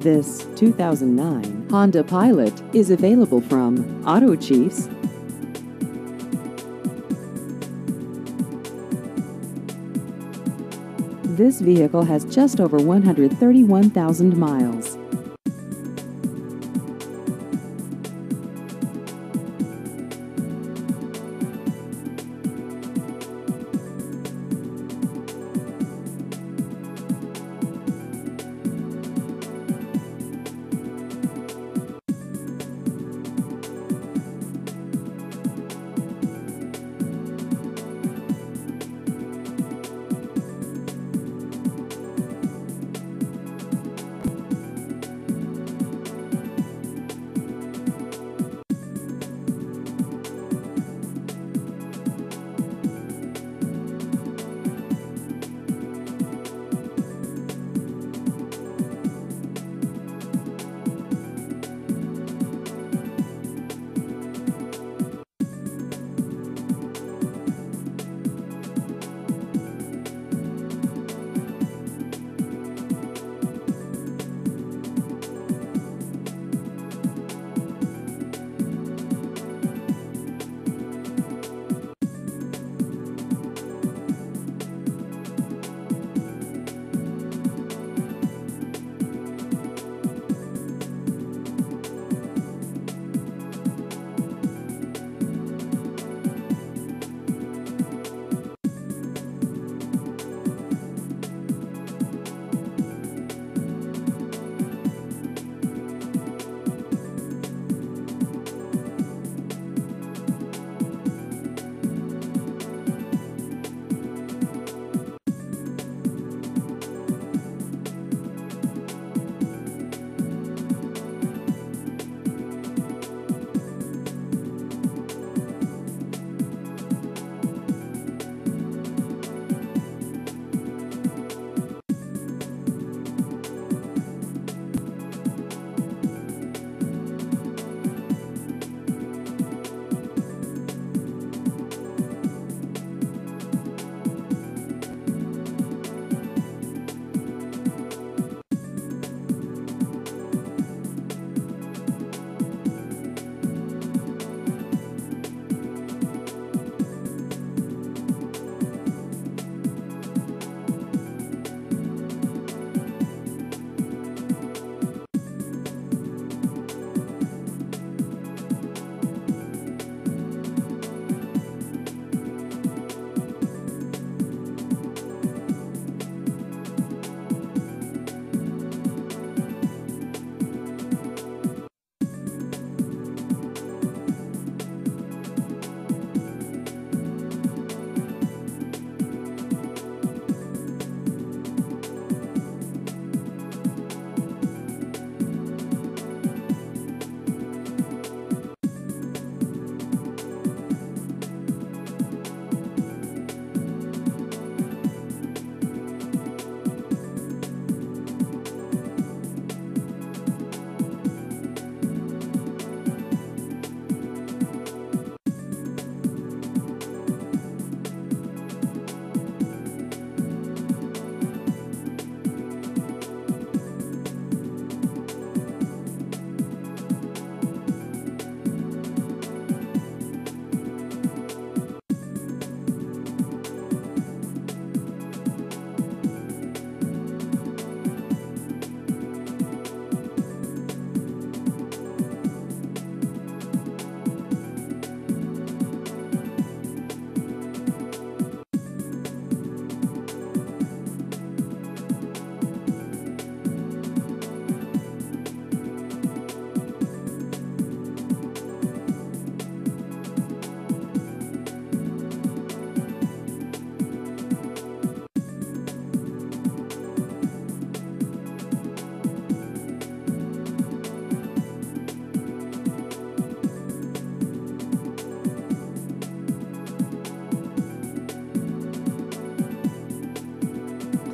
This 2009 Honda Pilot is available from Auto Chiefs. This vehicle has just over 131,000 miles.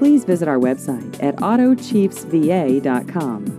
Please visit our website at autochiefsva.com.